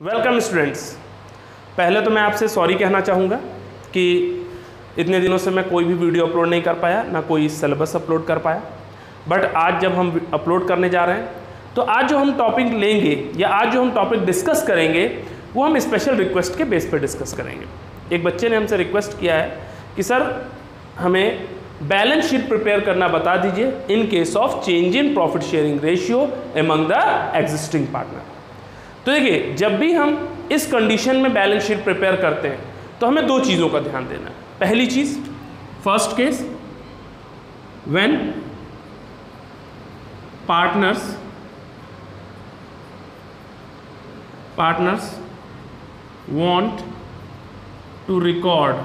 Welcome students पहले तो मैं आपसे सॉरी कहना चाहूँगा कि इतने दिनों से मैं कोई भी वीडियो अपलोड नहीं कर पाया, ना कोई सिलेबस अपलोड कर पाया। बट आज जब हम अपलोड करने जा रहे हैं तो आज जो हम टॉपिक लेंगे या आज जो हम टॉपिक डिस्कस करेंगे, वो हम स्पेशल रिक्वेस्ट के बेस पर डिस्कस करेंगे। एक बच्चे ने हमसे रिक्वेस्ट किया है कि, सर, हमें बैलेंस शीट प्रिपेयर करना बता दीजिए in case of change in profit sharing ratio among the existing partner तो देखिए, जब भी हम इस कंडीशन में बैलेंस शीट प्रिपेयर करते हैं तो हमें दो चीज़ों का ध्यान देना है। पहली चीज़ first case when partners partners want to record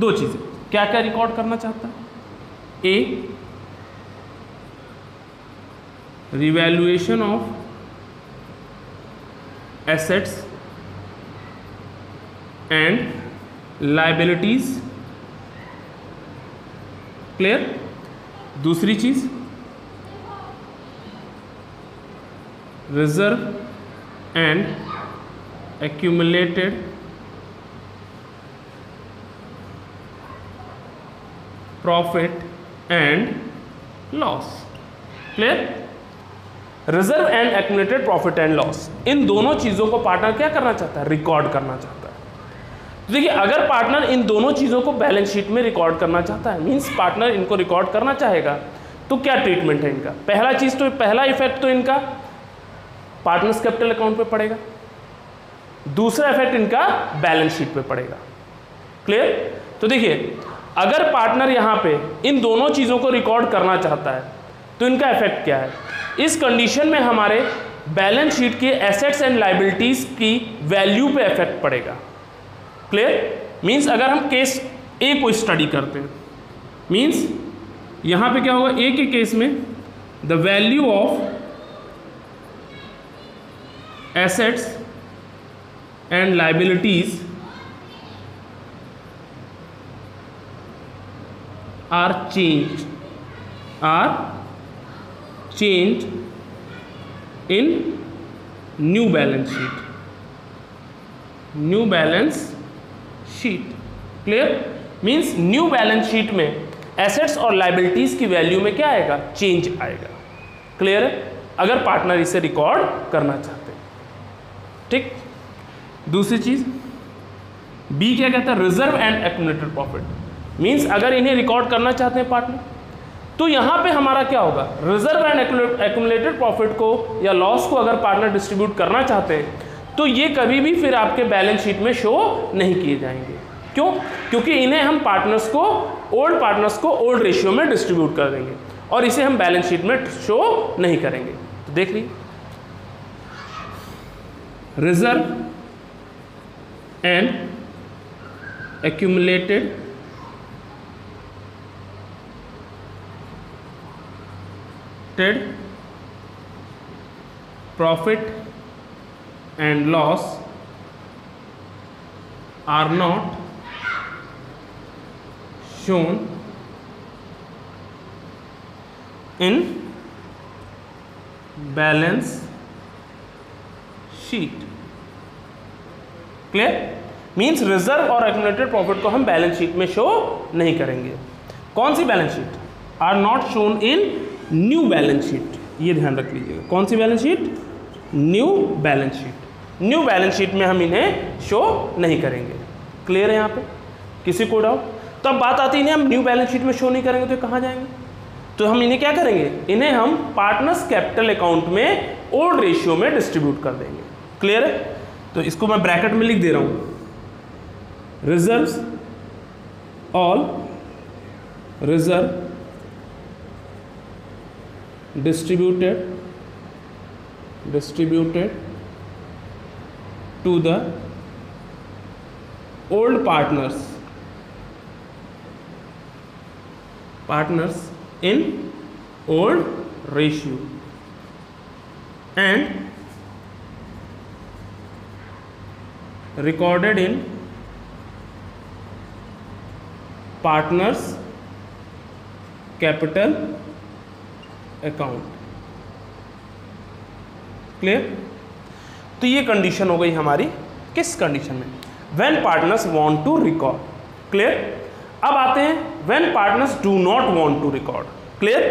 दो चीज़ें। क्या क्या रिकॉर्ड करना चाहता है? A revaluation of assets and liabilities. Clear दूसरी चीज़ reserve and accumulated profit and loss clear reserve and accumulated profit and loss इन दोनों चीज़ों को पार्टनर क्या करना चाहता है? रिकॉर्ड करना चाहता है। तो देखिए, अगर पार्टनर इन दोनों चीज़ों को बैलेंस शीट में रिकॉर्ड करना चाहता है मीन्स पार्टनर इनको रिकॉर्ड करना चाहेगा तो क्या ट्रीटमेंट है इनका? पहला चीज़ तो पहला इफ़ेक्ट तो इनका पार्टनर्स कैपिटल अकाउंट पे पड़ेगा। दूसरा इफ़ेक्ट इनका बैलेंस शीट पे पड़ेगा। क्लियर तो देखिए, अगर पार्टनर यहाँ पे इन दोनों चीज़ों को रिकॉर्ड करना चाहता है तो इनका इफ़ेक्ट क्या है? इस कंडीशन में हमारे बैलेंस शीट के एसेट्स एंड लाइबिलिटीज़ की वैल्यू पे इफ़ेक्ट पड़ेगा। क्लियर मींस अगर हम केस ए को स्टडी करते हैं मींस यहाँ पे क्या होगा? ए के केस में the value of assets and liabilities are change are change in new balance sheet. New balance sheet. Clear? Means new balance sheet में एसेट्स और लाइबिलिटीज की वैल्यू में क्या आएगा? चेंज आएगा. क्लियर है? अगर पार्टनर इसे रिकॉर्ड करना चाहते हैं। ठीक? दूसरी चीज़ बी क्या कहता है? Reserve and accumulated profit means अगर इन्हें रिकॉर्ड करना चाहते हैं पार्टनर तो यहाँ पे हमारा क्या होगा? रिज़र्व एंड एक्यूमुलेटेड प्रॉफिट को या लॉस को अगर पार्टनर डिस्ट्रीब्यूट करना चाहते हैं तो ये कभी भी फिर आपके बैलेंस शीट में शो नहीं किए जाएँगे। क्यों? क्योंकि इन्हें हम पार्टनर्स को ओल्ड पार्टनर्स को ओल्ड रेशियो में डिस्ट्रीब्यूट कर देंगे और इसे हम बैलेंस शीट में शो नहीं करेंगे। तो देख लीजिए reserve and accumulated expected profit and loss are not shown in balance sheet. Clear means reserve और एक्यूमुलेटेड प्रॉफिट को हम बैलेंस शीट में शो नहीं करेंगे। कौन सी balance sheet are not shown in new balance sheet, ये ध्यान रख लीजिएगा। कौन सी balance sheet? New balance sheet. New balance sheet में हम इन्हें शो नहीं करेंगे। क्लियर है यहाँ पे? किसी को डाउट तो अब बात आती है हम न्यू बैलेंस शीट में शो नहीं करेंगे तो कहाँ जाएँगे? तो हम इन्हें क्या करेंगे? इन्हें हम पार्टनर्स कैपिटल अकाउंट में ओल्ड रेशियो में डिस्ट्रीब्यूट कर देंगे। क्लियर है? तो इसको मैं ब्रैकेट में लिख दे रहा हूँ। Reserve all reserve distributed distributed to the old partners partners in old ratio. And recorded in partners capital account clear तो ये कंडीशन हो गई हमारी किस कंडीशन में? When partners want to record clear अब आते हैं when partners do not want to record clear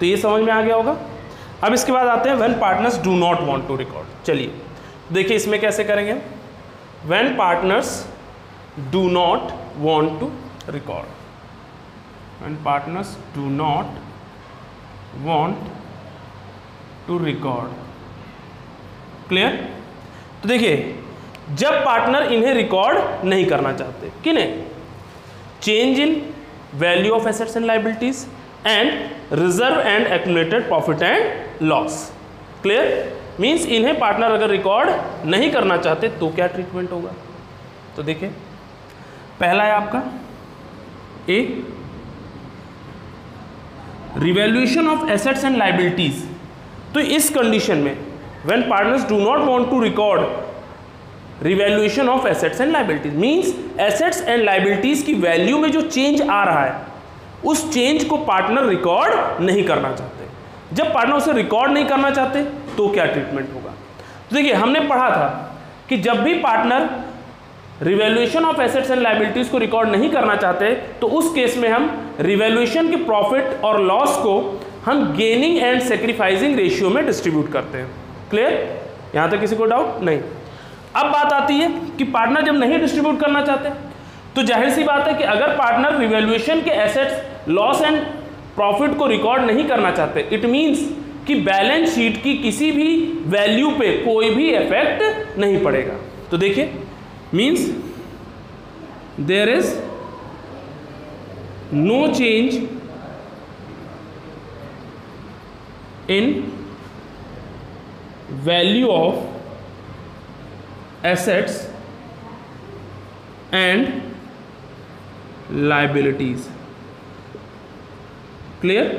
तो ये समझ में आ गया होगा? अब इसके बाद आते हैं when partners do not want to record चलिए, देखिए इसमें कैसे करेंगे? When partners do not want to record when partners do not want to record. Clear तो देखिए, जब पार्टनर इन्हें रिकॉर्ड नहीं करना चाहते किन्हें change in value of assets and liabilities and reserve and accumulated profit and loss clear means इन्हें partner अगर रिकॉर्ड नहीं करना चाहते तो क्या ट्रीटमेंट होगा? तो देखिए, पहला है आपका a revaluation of assets and liabilities तो इस कंडीशन में when partners do not want to record revaluation of assets and liabilities means assets and liabilities की वैल्यू में जो चेंज आ रहा है, उस चेंज को पार्टनर रिकॉर्ड नहीं करना चाहते। जब पार्टनर उसे रिकॉर्ड नहीं करना चाहते तो क्या ट्रीटमेंट होगा? तो देखिए, हमने पढ़ा था कि जब भी partner revaluation of assets and liabilities को रिकॉर्ड नहीं करना चाहते तो उस केस में हम रिवैल्यूएशन के प्रॉफिट और लॉस को हम गेनिंग एंड सेक्रीफाइसिंग रेशियो में डिस्ट्रीब्यूट करते हैं। क्लियर यहाँ तक किसी को डाउट नहीं। अब बात आती है कि पार्टनर जब नहीं डिस्ट्रीब्यूट करना चाहते तो ज़ाहिर सी बात है कि अगर पार्टनर रिवैल्यूएशन के एसेट्स लॉस एंड प्रॉफिट को रिकॉर्ड नहीं करना चाहते इट मीन्स कि बैलेंस शीट की किसी भी वैल्यू पे कोई भी इफ़ेक्ट नहीं पड़ेगा। तो देखिए means there is no change in value of assets and liabilities. Clear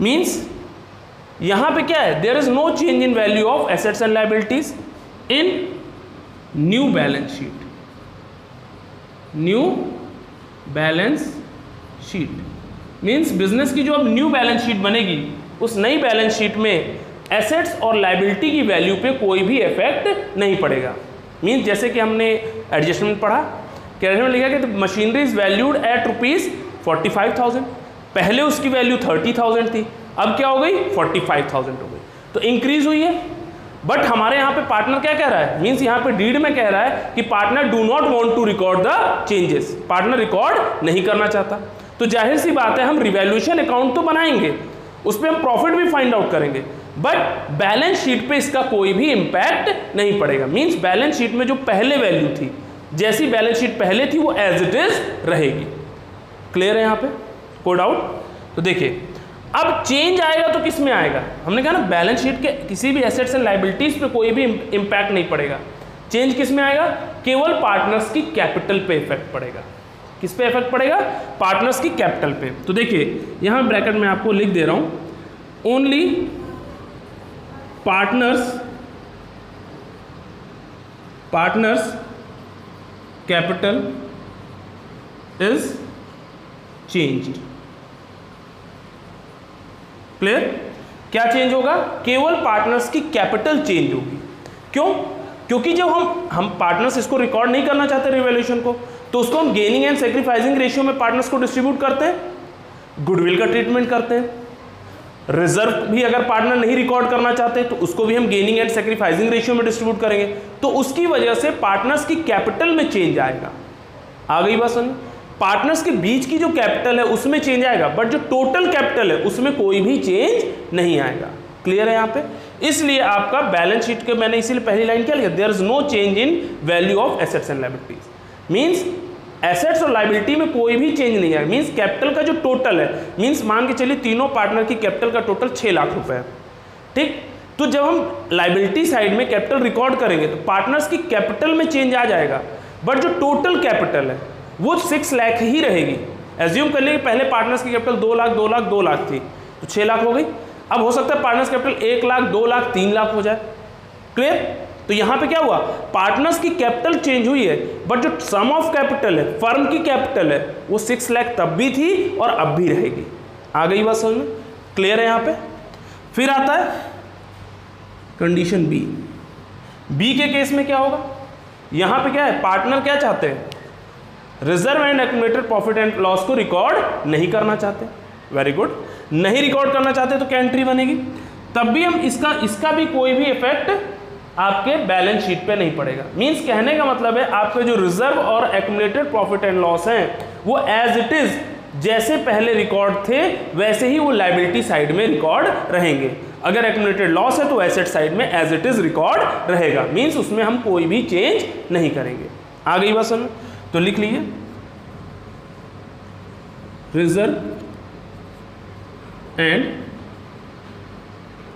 means यहाँ पे क्या है? There is no change in value of assets and liabilities in new balance sheet. New balance sheet. Means business की जो अब new balance sheet बनेगी, उस नई बैलेंस शीट में एसेट्स और लाइबिलिटी की वैल्यू पे कोई भी इफ़ेक्ट नहीं पड़ेगा। मीन्स जैसे कि हमने एडजस्टमेंट पढ़ा में लिखा कि machinery is valued at rupees forty five thousand पहले उसकी वैल्यू थर्टी थाउज़ेंड थी, अब क्या हो गई? फोर्टी फाइव थाउज़ेंड हो गई। तो इंक्रीज हुई है बट हमारे यहाँ पे पार्टनर क्या कह रहा है? मीन्स यहाँ पे डीड में कह रहा है कि partner do not want to record the changes partner record नहीं करना चाहता। तो ज़ाहिर सी बात है, हम रिवेल्यूशन अकाउंट तो बनाएँगे। उस पर हम प्रॉफिट भी फाइंड आउट करेंगे। बट बैलेंस शीट पे इसका कोई भी इंपैक्ट नहीं पड़ेगा। मीन्स बैलेंस शीट में जो पहले वैल्यू थी, जैसी बैलेंस शीट पहले थी, वो एज इट इज़ रहेगी। क्लियर है यहाँ पे? कोई डाउट तो देखिए अब चेंज आएगा तो किसमें आएगा? हमने कहा ना बैलेंस शीट के किसी भी एसेट्स एंड लाइबिलिटीज पे कोई भी इंपैक्ट नहीं पड़ेगा। चेंज किसमें आएगा? केवल पार्टनर्स की कैपिटल पे इफ़ेक्ट पड़ेगा। किस पे इफ़ेक्ट पड़ेगा? पार्टनर्स की कैपिटल पे। तो देखिए, यहाँ ब्रैकेट में आपको लिख दे रहा हूँ। Only partners partners capital is changed clear क्या चेंज होगा? केवल पार्टनर्स की कैपिटल चेंज होगी। क्यों? क्योंकि जब हम हम पार्टनर्स इसको रिकॉर्ड नहीं करना चाहते रिवैल्यूएशन को तो उसको हम गेनिंग एंड सेक्रीफाइसिंग रेशियो में पार्टनर्स को डिस्ट्रीब्यूट करते हैं गुडविल का ट्रीटमेंट करते हैं। रिज़र्व भी अगर पार्टनर नहीं रिकॉर्ड करना चाहते तो उसको भी हम गेनिंग एंड सेक्रीफाइसिंग रेशियो में डिस्ट्रीब्यूट करेंगे। तो उसकी वजह से पार्टनर्स की कैपिटल में चेंज आएगा। आ गई बात समझ पार्टनर्स के बीच की जो कैपिटल है उसमें चेंज आएगा बट जो टोटल कैपिटल है उसमें कोई भी चेंज नहीं आएगा। क्लियर है यहाँ पे? इसलिए आपका बैलेंस शीट के मैंने इसीलिए पहली लाइन क्या लिखा there is no change in value of assets and liabilities means assets और लाइबिलिटी में कोई भी चेंज नहीं आएगा। मीन्स कैपिटल का जो टोटल है मीन्स मान के चलिए तीनों पार्टनर की कैपिटल का टोटल छः लाख रुपए है। ठीक? तो जब हम लाइबिलिटी साइड में कैपिटल रिकॉर्ड करेंगे तो पार्टनर्स की कैपिटल में चेंज आ जाएगा। बट जो टोटल कैपिटल है वो सिक्स लाख ही रहेगी। एज्यूम कर लीजिए पहले पार्टनर्स की कैपिटल दो लाख दो लाख दो लाख थी तो छः लाख हो गई। अब हो सकता है पार्टनर्स कैपिटल एक लाख, दो लाख, तीन लाख हो जाए। क्लियर तो यहाँ पे क्या हुआ? पार्टनर्स की कैपिटल चेंज हुई है बट जो सम ऑफ़ कैपिटल है फर्म की कैपिटल है, वो सिक्स लाख तब भी थी और अब भी रहेगी। आ गई बात समझ में? क्लियर है यहाँ पे? फिर आता है कंडीशन बी बी के केस में क्या होगा? यहाँ पे क्या है? पार्टनर क्या चाहते हैं? Reserve and accumulated profit and loss को रिकॉर्ड नहीं करना चाहते। वेरी गुड नहीं रिकॉर्ड करना चाहते तो क्या एंट्री बनेगी? तब भी हम इसका इसका भी कोई भी इफ़ेक्ट आपके बैलेंस शीट पे नहीं पड़ेगा। मींस कहने का मतलब है आपके जो रिज़र्व और एक्यूमुलेटेड प्रॉफिट एंड लॉस हैं, वो एज इट इज़ जैसे पहले रिकॉर्ड थे, वैसे ही वो लाइबिलिटी साइड में रिकॉर्ड रहेंगे। अगर एक्यूमुलेटेड लॉस है तो एसेट साइड में एज इट इज़ रिकॉर्ड रहेगा। मींस उसमें हम कोई भी चेंज नहीं करेंगे। आ गई बस में तो लिख लिए reserve and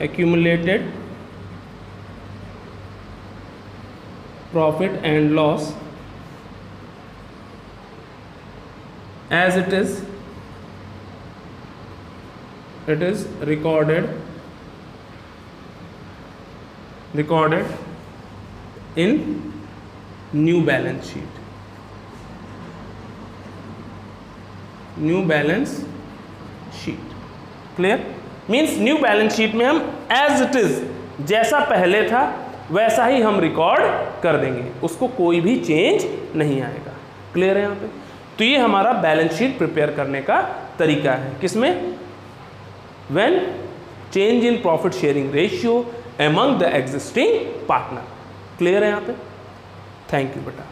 accumulated profit and loss as it is it is recorded recorded in new balance sheet new balance sheet clear means new balance sheet में हम एज इट इज़ जैसा पहले था, वैसा ही हम रिकॉर्ड कर देंगे। उसको कोई भी चेंज नहीं आएगा। क्लियर है यहाँ पे? तो ये हमारा बैलेंस शीट प्रिपेयर करने का तरीका है। किसमें? When change in profit sharing ratio among the existing partner clear है यहाँ पे? थैंक यू बेटा।